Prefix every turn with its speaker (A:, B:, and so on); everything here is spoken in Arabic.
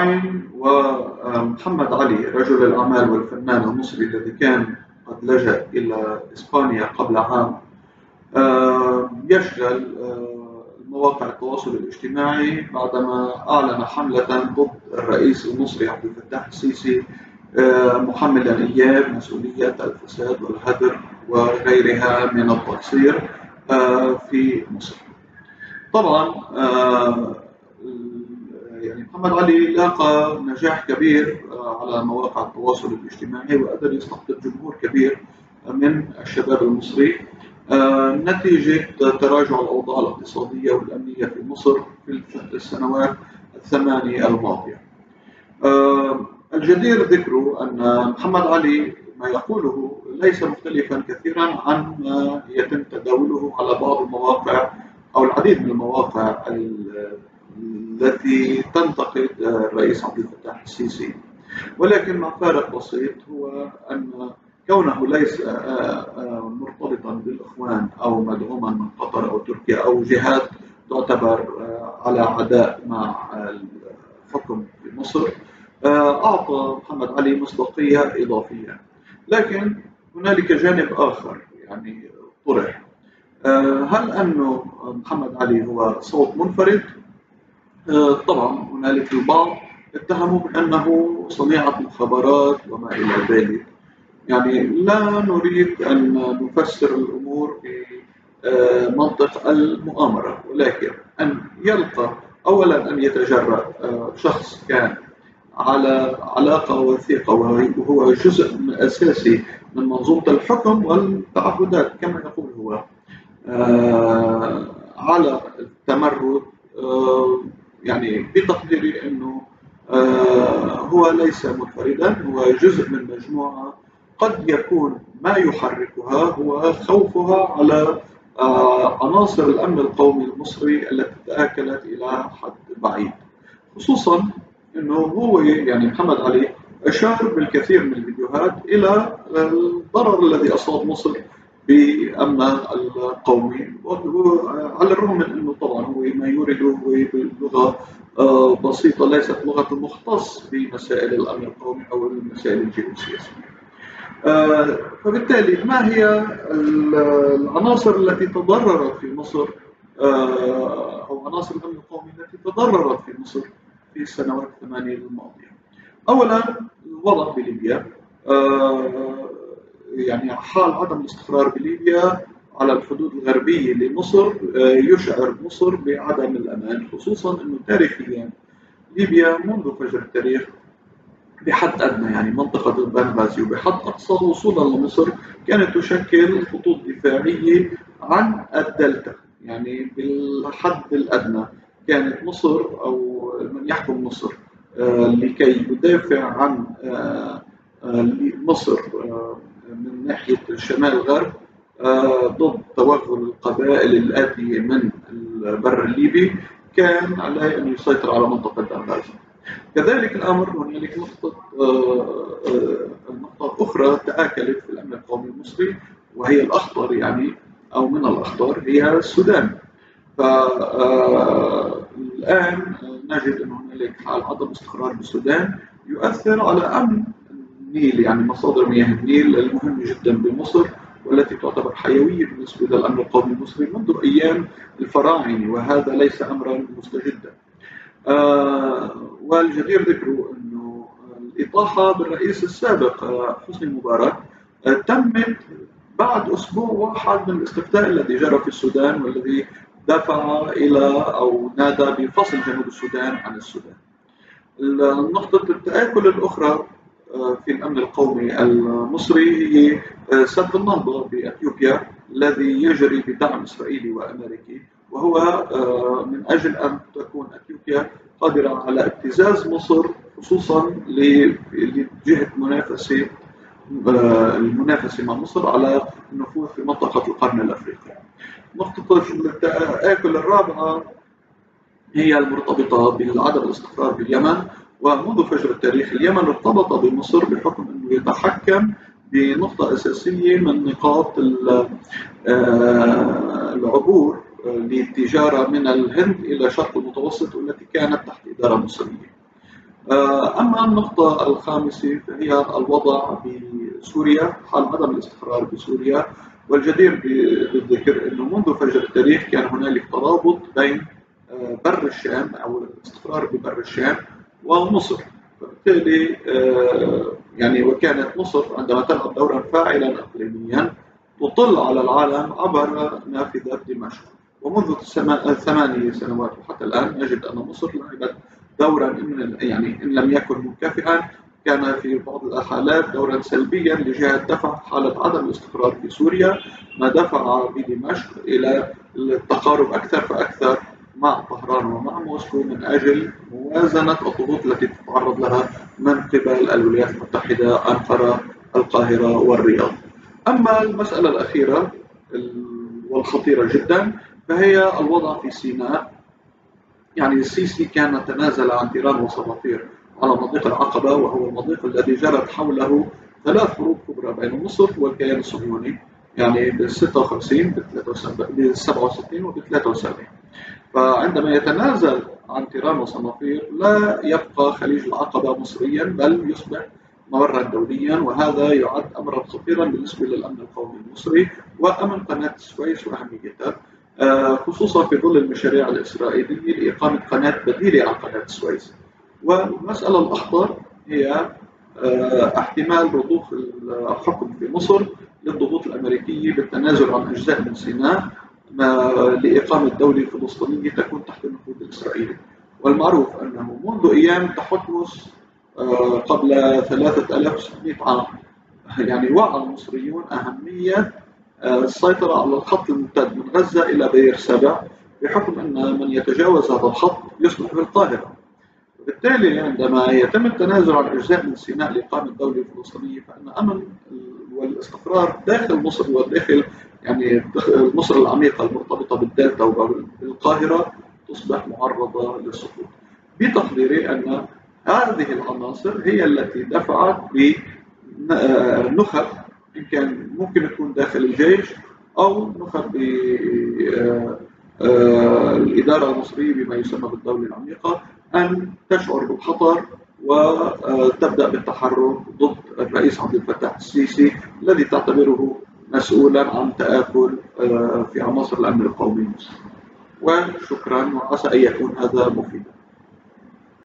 A: عين ومحمد علي رجل الأعمال والفنان المصري الذي كان قد لجأ إلى إسبانيا قبل عام يشغل مواقع التواصل الاجتماعي بعدما أعلن حملة ضد الرئيس المصري عبد الفتاح السيسي محملا إياه مسؤولية الفساد والهدر وغيرها من التقصير في مصر. طبعا محمد علي لاقى نجاح كبير على مواقع التواصل الاجتماعي وقدر يستقطب جمهور كبير من الشباب المصري نتيجة تراجع الأوضاع الاقتصادية والأمنية في مصر في السنوات الثمانية الماضية. الجدير ذكره أن محمد علي ما يقوله ليس مختلفا كثيرا عن ما يتم تداوله على بعض المواقع أو العديد من المواقع التي تنتقد الرئيس عبد الفتاح السيسي. ولكن مع فارق بسيط هو أن كونه ليس مرتبطا بالإخوان أو مدعوما من قطر أو تركيا أو جهات تعتبر على عداء مع الحكم في مصر أعطى محمد علي مصداقية إضافية. لكن هنالك جانب آخر يعني طرح. هل أنه محمد علي هو صوت منفرد؟ طبعا هنالك البعض اتهموا بأنه صنيعة مخابرات وما إلى ذلك. يعني لا نريد أن نفسر الأمور بمنطق المؤامرة ولكن أن يلقى أولا أن يتجرأ شخص كان على علاقة وثيقة وهو جزء أساسي من منظومة الحكم والتعهدات كما يقول هو على التمرد يعني بتقديري أنه هو ليس منفردا هو جزء من مجموعة قد يكون ما يحركها هو خوفها على عناصر الأمن القومي المصري التي تآكلت إلى حد بعيد. خصوصا أنه هو يعني محمد علي أشار بالكثير من الفيديوهات إلى الضرر الذي أصاب مصر بأمنها القومي على الرغم من أنه طبعا هو ما يورده بلغة بسيطة ليست لغة مختص بمسائل الأمن القومي أو المسائل الجيوسياسية فبالتالي ما هي العناصر التي تضررت في مصر؟ أو عناصر الأمن القومي التي تضررت في مصر في السنوات الثمانية الماضية؟ أولا الوضع بليبيا. يعني حال عدم الاستقرار بليبيا على الحدود الغربية لمصر يشعر مصر بعدم الأمان خصوصا أنه تاريخيا ليبيا منذ فجر التاريخ بحد أدنى يعني منطقة بنغازي وبحد أقصى وصولا لمصر كانت تشكل خطوط دفاعية عن الدلتا يعني بالحد الأدنى كانت مصر أو من يحكم مصر لكي يدافع عن مصر من ناحية الشمال الغرب ضد توغل القبائل الآتية من البر الليبي كان عليه أن يسيطر على منطقة بنغازي كذلك الأمر هنالك نقطة نقطة أخرى تآكلت في الأمن القومي المصري وهي الأخطر يعني أو من الأخطر هي السودان. فالآن نجد أن هنالك حال عدم استقرار بالسودان يؤثر على أمن النيل يعني مصادر مياه النيل المهمة جدا بمصر. والتي تعتبر حيوية بالنسبة للأمن القومي المصري منذ أيام الفراعنة وهذا ليس أمرا مستجدا. آه والجدير ذكره أنه الإطاحة بالرئيس السابق حسني مبارك آه تمت بعد أسبوع واحد من الاستفتاء الذي جرى في السودان والذي دفع إلى أو نادى بفصل جنوب السودان عن السودان. نقطة التآكل الأخرى في الأمن القومي المصري هي سد النهضة بأثيوبيا الذي يجري بدعم إسرائيلي وأمريكي وهو من أجل أن تكون أثيوبيا قادرة على ابتزاز مصر خصوصا لجهة منافسة المنافسة مع مصر على النفوذ في منطقة القرن الأفريقي. نقطة التآكل الرابعة هي المرتبطة بعدم الاستقرار باليمن ومنذ فجر التاريخ اليمن ارتبط بمصر بحكم أنه يتحكم بنقطة أساسية من نقاط العبور للتجارة من الهند إلى شرق المتوسط والتي كانت تحت إدارة مصرية. أما النقطة الخامسة فهي الوضع بسوريا حال عدم الاستقرار بسوريا والجدير بالذكر أنه منذ فجر التاريخ كان هنالك ترابط بين بر الشام أو الاستقرار ببر الشام ومصر فبالتالي يعني وكانت مصر عندما تلعب دورا فاعلا إقليميا تطل على العالم عبر نافذة دمشق. ومنذ ثمانية سنوات وحتى الآن نجد أن مصر لعبت دورا إن يعني إن لم يكن مكافئا كان في بعض الحالات دورا سلبيا لجهة دفع حالة عدم الاستقرار في سوريا ما دفع بدمشق إلى التقارب أكثر فأكثر مع طهران ومع موسكو من أجل موازنة الضغوط التي تتعرض لها من قبل الولايات المتحدة أنقرة القاهرة والرياض. أما المسألة الأخيرة والخطيرة جدا فهي الوضع في سيناء. يعني السيسي كان تنازل عن تيران وصنافير على مضيق العقبة وهو المضيق الذي جرت حوله ثلاث حروب كبرى بين مصر والكيان الصهيوني يعني بال 56 بال 67 وبال 73 فعندما يتنازل عن تيران وصنافير لا يبقى خليج العقبة مصريا بل يصبح ممرا دوليا وهذا يعد امرا خطيرا بالنسبة للأمن القومي المصري وأمن قناة السويس وأهميتها آه، خصوصا في ظل المشاريع الإسرائيلية لإقامة قناة بديلة عن قناة السويس. والمسألة الأخطر هي آه، احتمال رضوخ الحكم في مصر للضغوط الأمريكية بالتنازل عن أجزاء من سيناء لإقامة دولة فلسطينيه تكون تحت النفوذ الاسرائيلي. والمعروف أنه منذ أيام تحتمس آه، قبل 3600 عام يعني وعى المصريون أهمية آه، السيطرة على الخط الممتد من غزة إلى بئر سبع بحكم أن من يتجاوز هذا الخط يصبح بالقاهرة وبالتالي عندما يتم التنازل عن أجزاء من سيناء لإقامة دولة فلسطينية فإن أمن والاستقرار داخل مصر وداخل يعني مصر العميقة المرتبطة بالدلتا وبالقاهرة تصبح معرضة للسقوط. بتقديري أن هذه العناصر هي التي دفعت بنخب إن كان ممكن يكون داخل الجيش أو نخب بالإدارة آه، المصرية بما يسمى بالدولة العميقة أن تشعر بالخطر وتبدأ بالتحرك ضد الرئيس عبد الفتاح السيسي الذي تعتبره مسؤولا عن تآكل آه، في عناصر الأمن القومي. المصري وشكرا وعسى أن يكون هذا مفيدا.